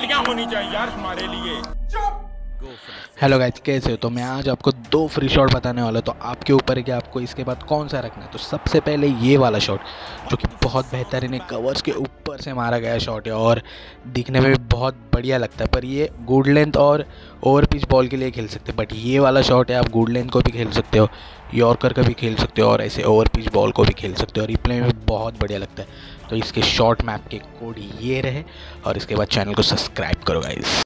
तालियाँ होनी चाहिए यार हमारे लिए। हेलो गाइज़ कैसे हो? तो मैं आज आपको दो फ्री शॉट बताने वाला तो आपके ऊपर है कि आपको इसके बाद कौन सा रखना है? तो सबसे पहले ये वाला शॉट जो कि बहुत बेहतरीन है कवर्स के ऊपर से मारा गया शॉट है और दिखने में भी बहुत बढ़िया लगता है। पर ये गुड लेंथ और ओवर पिच बॉल के लिए खेल सकते हैं। बट ये वाला शॉट है, आप गुड लेंथ को भी खेल सकते हो यॉर्कर का भी खेल सकते हो और ऐसे ओवर पिच बॉल को भी खेल सकते हो। और रिप्ले में बहुत बढ़िया लगता है। तो इसके शॉर्ट मैप के कोड ये रहे और इसके बाद चैनल को सब्सक्राइब करो गाइज़